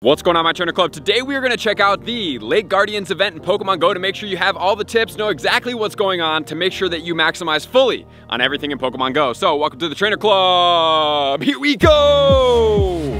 What's going on my trainer club? Today we are going to check out the Lake Guardians event in Pokemon Go to make sure you have all the tips, know exactly what's going on to make sure that you maximize fully on everything in Pokemon Go. So welcome to the trainer club. Here we go.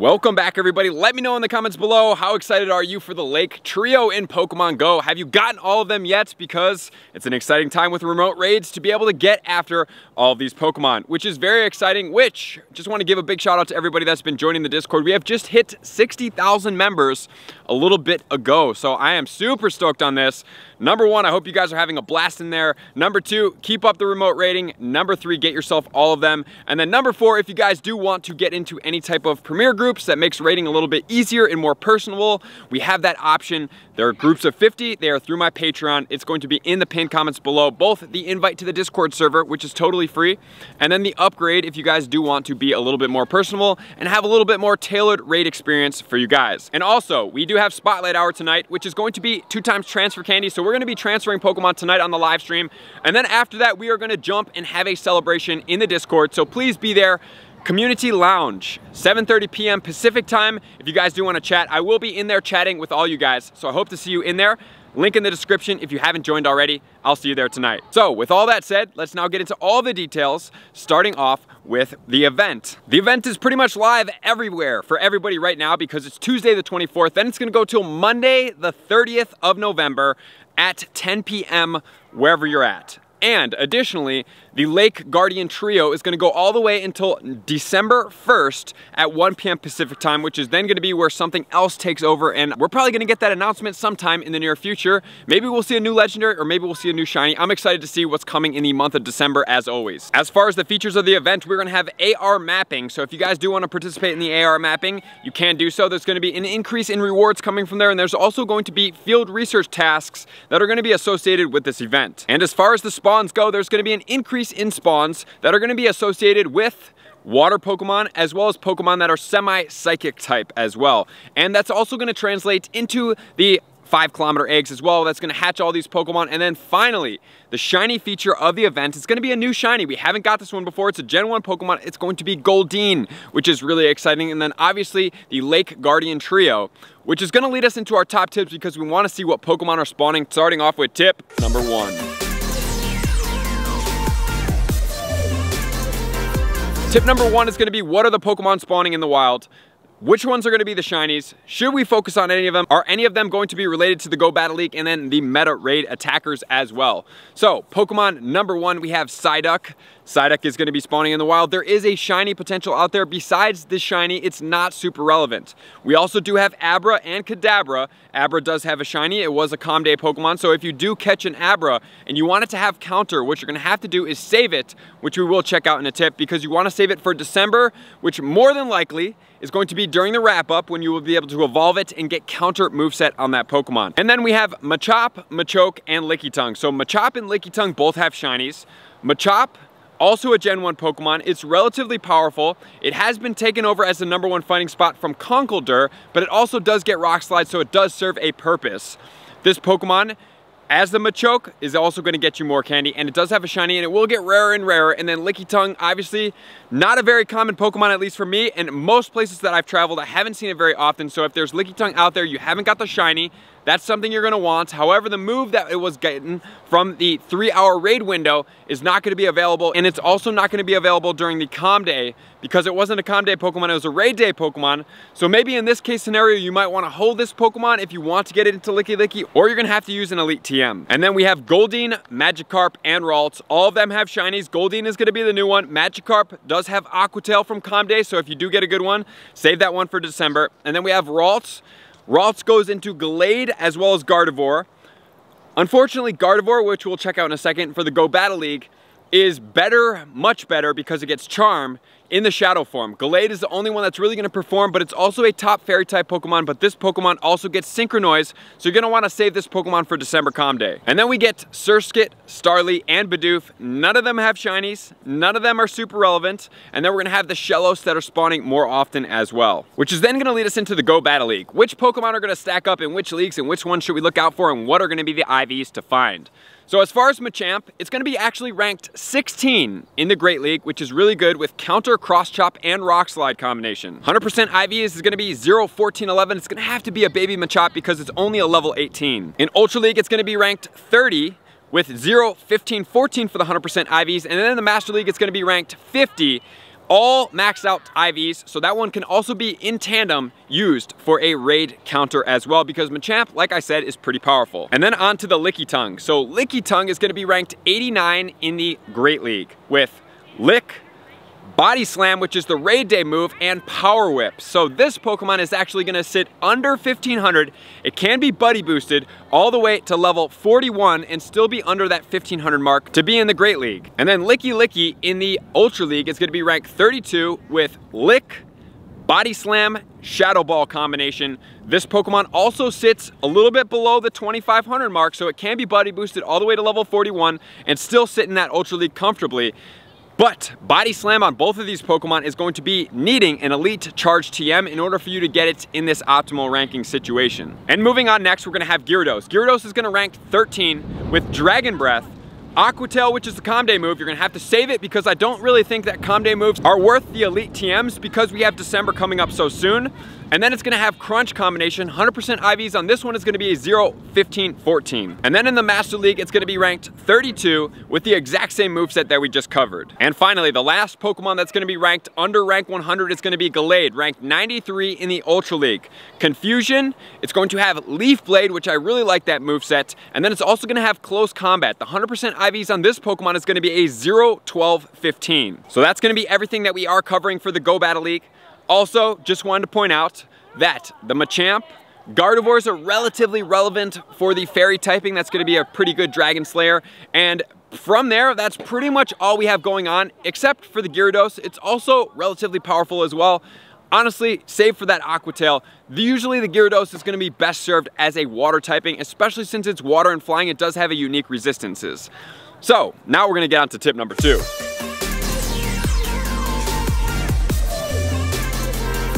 Welcome back everybody. Let me know in the comments below how excited are you for the Lake Trio in Pokemon Go. Have you gotten all of them yet? Because it's an exciting time with remote raids to be able to get after all of these Pokemon, which is very exciting, which just want to give a big shout out to everybody that's been joining the Discord. We have just hit 60,000 members a little bit ago. So I am super stoked on this. Number one, I hope you guys are having a blast in there. Number two, keep up the remote raiding. Number three, get yourself all of them. And then number four, if you guys do want to get into any type of premier groups that makes raiding a little bit easier and more personable, we have that option. There are groups of 50. They are through my Patreon. It's going to be in the pinned comments below, both the invite to the Discord server, which is totally free, and then the upgrade if you guys do want to be a little bit more personable and have a little bit more tailored raid experience for you guys. And also, we do have Spotlight Hour tonight, which is going to be two times transfer candy. So we're gonna be transferring Pokemon tonight on the live stream. And then after that, we are gonna jump and have a celebration in the Discord. So please be there. Community Lounge, 7.30 p.m. Pacific time. If you guys do wanna chat, I will be in there chatting with all you guys. So I hope to see you in there. Link in the description if you haven't joined already. I'll see you there tonight. So with all that said, let's now get into all the details, starting off with the event. The event is pretty much live everywhere for everybody right now because it's Tuesday the 24th, then it's gonna go till Monday the 30th of November at 10 p.m. wherever you're at. And additionally, the Lake Guardian Trio is gonna go all the way until December 1st at 1 p.m. Pacific time, which is then gonna be where something else takes over. And we're probably gonna get that announcement sometime in the near future. Maybe we'll see a new legendary or maybe we'll see a new shiny. I'm excited to see what's coming in the month of December as always. As far as the features of the event, we're gonna have AR mapping. So if you guys do wanna participate in the AR mapping, you can do so. There's gonna be an increase in rewards coming from there. And there's also going to be field research tasks that are gonna be associated with this event. And as far as the spawns go, there's gonna be an increase in spawns that are gonna be associated with water Pokemon, as well as Pokemon that are semi-psychic type as well. And that's also gonna translate into the five kilometer eggs as well. That's gonna hatch all these Pokemon. And then finally, the shiny feature of the event, it's gonna be a new shiny. We haven't got this one before. It's a Gen 1 Pokemon. It's going to be Goldeen, which is really exciting. And then obviously the Lake Guardian Trio, which is gonna lead us into our top tips because we wanna see what Pokemon are spawning, starting off with tip number one. Tip number one is gonna be what are the Pokemon spawning in the wild? Which ones are going to be the shinies? Should we focus on any of them? Are any of them going to be related to the Go Battle League and then the meta raid attackers as well? So, Pokemon number one, we have Psyduck. Psyduck is going to be spawning in the wild. There is a shiny potential out there. Besides this shiny, it's not super relevant. We also do have Abra and Kadabra. Abra does have a shiny. It was a Com Day Pokemon. So if you do catch an Abra and you want it to have counter, what you're going to have to do is save it, which we will check out in a tip because you want to save it for December, which more than likely is going to be during the wrap up when you will be able to evolve it and get counter moveset on that Pokemon. And then we have Machop, Machoke, and Lickitung. So Machop and Lickitung both have shinies. Machop also a Gen 1 Pokemon, it's relatively powerful. It has been taken over as the number one fighting spot from Conkeldurr, but it also does get Rock Slide, so it does serve a purpose. This Pokemon as the Machoke is also going to get you more candy, and it does have a shiny, and it will get rarer and rarer. And then Lickitung, obviously, not a very common Pokemon, at least for me, and most places that I've traveled, I haven't seen it very often. So if there's Lickitung out there, you haven't got the shiny, that's something you're gonna want. However, the move that it was getting from the three hour raid window is not gonna be available, and it's also not gonna be available during the Com Day because it wasn't a Com Day Pokemon, it was a raid day Pokemon. So maybe in this case scenario, you might wanna hold this Pokemon if you want to get it into Lickilicky, or you're gonna have to use an Elite TM. And then we have Goldeen, Magikarp, and Ralts. All of them have shinies. Goldeen is gonna be the new one. Magikarp does have Aqua Tail from Com Day, so if you do get a good one, save that one for December. And then we have Ralts. Ralts goes into Gallade as well as Gardevoir. Unfortunately, Gardevoir, which we'll check out in a second for the Go Battle League, is better, much better, because it gets Charm in the shadow form. Gallade is the only one that's really gonna perform, but it's also a top fairy type Pokemon, but this Pokemon also gets Synchronoise, so you're gonna wanna save this Pokemon for December Com Day. And then we get Surskit, Starly, and Bidoof. None of them have shinies, none of them are super relevant, and then we're gonna have the Shellos that are spawning more often as well. Which is then gonna lead us into the Go Battle League. Which Pokemon are gonna stack up in which leagues, and which ones should we look out for, and what are gonna be the IVs to find? So as far as Machamp, it's gonna be actually ranked 16 in the Great League, which is really good with counter, cross chop, and rock slide combination. 100% IV is gonna be 0, 14, 11. It's gonna have to be a baby Machop because it's only a level 18. In Ultra League, it's gonna be ranked 30 with 0, 15, 14 for the 100% IVs. And then in the Master League, it's gonna be ranked 50 all maxed out IVs, so that one can also be in tandem used for a raid counter as well because Machamp, like I said, is pretty powerful. And then on to the Tongue. So Lickitung is gonna be ranked 89 in the Great League with Lick, Body Slam, which is the Raid Day move, and Power Whip. So this Pokemon is actually gonna sit under 1500. It can be buddy boosted all the way to level 41 and still be under that 1500 mark to be in the Great League. And then Lickilicky in the Ultra League is gonna be ranked 32 with Lick, Body Slam, Shadow Ball combination. This Pokemon also sits a little bit below the 2500 mark, so it can be buddy boosted all the way to level 41 and still sit in that Ultra League comfortably. But Body Slam on both of these Pokemon is going to be needing an Elite Charge TM in order for you to get it in this optimal ranking situation. And moving on next, we're gonna have Gyarados. Gyarados is gonna rank 13 with Dragon Breath, Aqua Tail, which is the Comday move, you're gonna have to save it because I don't really think that Comday moves are worth the Elite TMs because we have December coming up so soon. And then it's gonna have crunch combination. 100% IVs on this one is gonna be a 0, 15, 14. And then in the Master League, it's gonna be ranked 32 with the exact same moveset that we just covered. And finally, the last Pokemon that's gonna be ranked under rank 100 is gonna be Gallade, ranked 93 in the Ultra League. Confusion, it's going to have Leaf Blade, which I really like that moveset. And then it's also gonna have Close Combat. The 100% IVs on this Pokemon is gonna be a 0, 12, 15. So that's gonna be everything that we are covering for the Go Battle League. Also, just wanted to point out that the Machamp, Gardevoirs are relatively relevant for the fairy typing. That's gonna be a pretty good Dragon Slayer. And from there, that's pretty much all we have going on, except for the Gyarados. It's also relatively powerful as well. Honestly, save for that Aqua Tail, usually the Gyarados is gonna be best served as a water typing, especially since it's water and flying, it does have a unique resistances. So, now we're gonna get on to tip number two.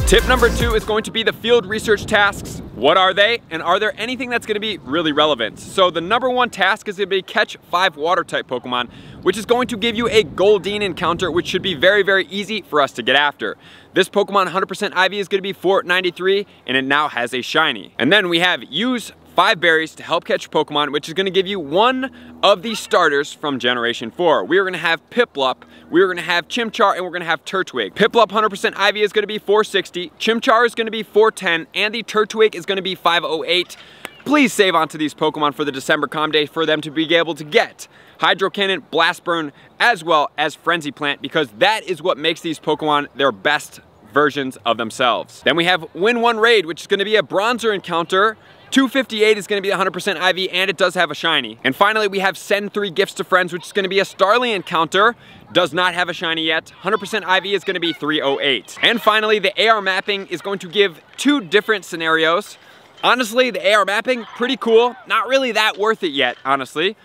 Tip number two is going to be the field research tasks. What are they? And are there anything that's gonna be really relevant? So the number one task is gonna be catch five water type Pokemon, which is going to give you a Goldeen encounter, which should be very, very easy for us to get after. This Pokemon 100% IV is gonna be 493, and it now has a shiny. And then we have use five berries to help catch Pokemon, which is gonna give you one of the starters from Generation 4. We are gonna have Piplup, we are gonna have Chimchar, and we're gonna have Turtwig. Piplup 100% IV is gonna be 460, Chimchar is gonna be 410, and the Turtwig is gonna be 508. Please save onto these Pokemon for the December Com Day for them to be able to get Hydro Cannon, Blast Burn, as well as Frenzy Plant, because that is what makes these Pokemon their best versions of themselves. Then we have Win 1 Raid, which is gonna be a Bronzor encounter 258 is gonna be 100% IV and it does have a shiny. And finally, we have send three gifts to friends, which is gonna be a Starly encounter. Does not have a shiny yet. 100% IV is gonna be 308. And finally, the AR mapping is going to give two different scenarios. Honestly, the AR mapping, pretty cool. Not really that worth it yet, honestly.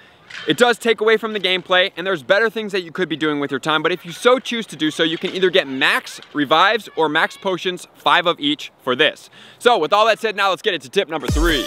It does take away from the gameplay, and there's better things that you could be doing with your time, but if you so choose to do so, you can either get max revives or max potions, five of each for this. So with all that said, now let's get into tip number three.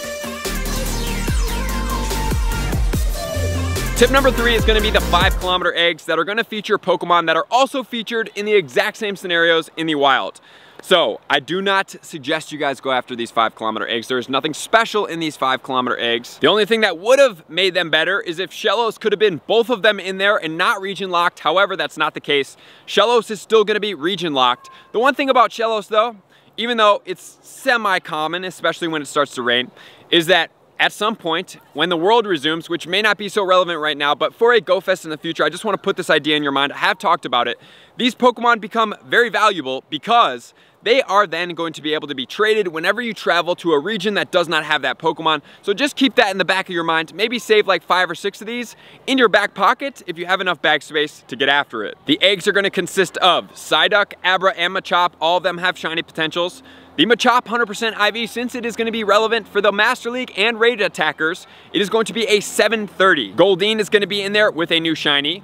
Tip number three is gonna be the five kilometer eggs that are gonna feature Pokemon that are also featured in the exact same scenarios in the wild. So I do not suggest you guys go after these five kilometer eggs. There is nothing special in these five kilometer eggs. The only thing that would have made them better is if Shellos could have been both of them in there and not region locked. However, that's not the case. Shellos is still gonna be region locked. The one thing about Shellos though, even though it's semi-common, especially when it starts to rain, is that at some point, when the world resumes, which may not be so relevant right now, but for a Go Fest in the future, I just want to put this idea in your mind. I have talked about it. These Pokemon become very valuable because they are then going to be able to be traded whenever you travel to a region that does not have that Pokemon. So just keep that in the back of your mind. Maybe save like five or six of these in your back pocket if you have enough bag space to get after it. The eggs are gonna consist of Psyduck, Abra, and Machop. All of them have shiny potentials. The Machop 100% IV, since it is going to be relevant for the Master League and rated attackers, it is going to be a 730. Goldeen is going to be in there with a new shiny.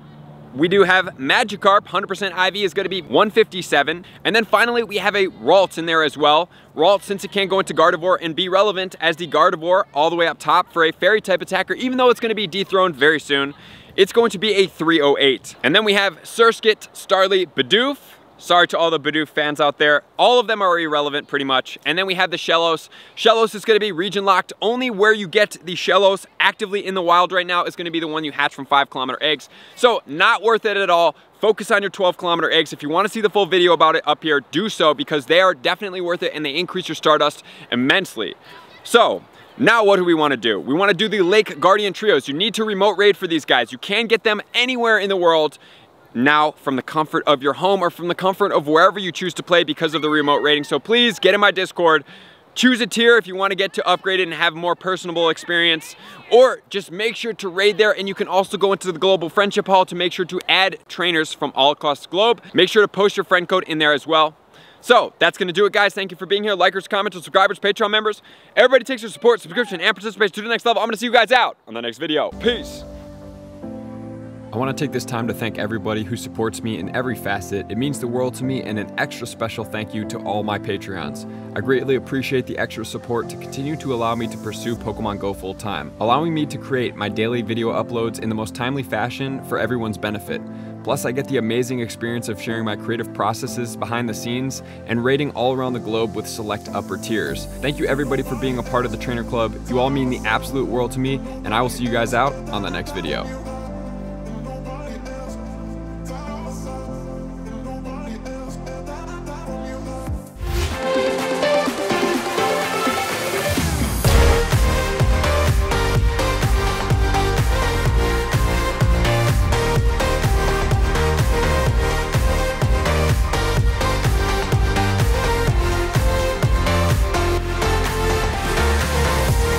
we do have Magikarp, 100% IV is gonna be 157. And then finally, we have a Ralts in there as well. Ralts, since it can't go into Gardevoir and be relevant as the Gardevoir all the way up top for a fairy type attacker, even though it's gonna be dethroned very soon, it's going to be a 308. And then we have Surskit, Starly, Bidoof, Sorry to all the Bidoof fans out there. All of them are irrelevant pretty much. And then we have the Shellos. Shellos is gonna be region locked. Only where you get the Shellos actively in the wild right now is gonna be the one you hatch from five kilometer eggs. So not worth it at all. Focus on your 12 kilometer eggs. If you wanna see the full video about it up here, do so because they are definitely worth it and they increase your Stardust immensely. So, now what do we wanna do? We wanna do the Lake Guardian Trios. You need to remote raid for these guys. You can get them anywhere in the world now from the comfort of your home or from the comfort of wherever you choose to play because of the remote raiding. So please get in my Discord, choose a tier if you want to get to upgrade it and have a more personable experience or just make sure to raid there. And you can also go into the global friendship hall to make sure to add trainers from all across the globe. Make sure to post your friend code in there as well. So that's gonna do it guys. Thank you for being here. Likers comments subscribers patreon members everybody takes your support subscription and participation to the next level. I'm gonna see you guys out on the next video. Peace I want to take this time to thank everybody who supports me in every facet. It means the world to me and an extra special thank you to all my Patreons. I greatly appreciate the extra support to continue to allow me to pursue Pokemon Go full time, allowing me to create my daily video uploads in the most timely fashion for everyone's benefit. Plus, I get the amazing experience of sharing my creative processes behind the scenes and raiding all around the globe with select upper tiers. Thank you everybody for being a part of the Trainer Club. You all mean the absolute world to me, and I will see you guys out on the next video.